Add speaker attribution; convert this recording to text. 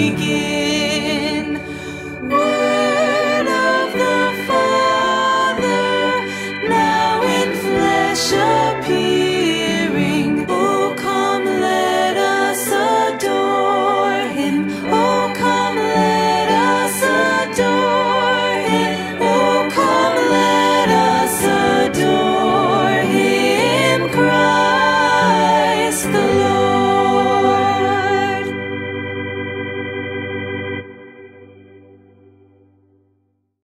Speaker 1: begin.